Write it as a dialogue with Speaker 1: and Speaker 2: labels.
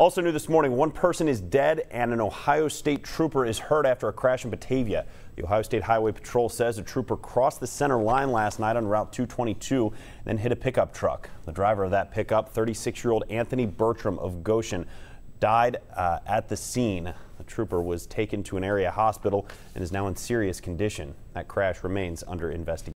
Speaker 1: Also new this morning, one person is dead and an Ohio State trooper is hurt after a crash in Batavia. The Ohio State Highway Patrol says a trooper crossed the center line last night on Route 222, then hit a pickup truck. The driver of that pickup, 36-year-old Anthony Bertram of Goshen, died uh, at the scene. The trooper was taken to an area hospital and is now in serious condition. That crash remains under investigation.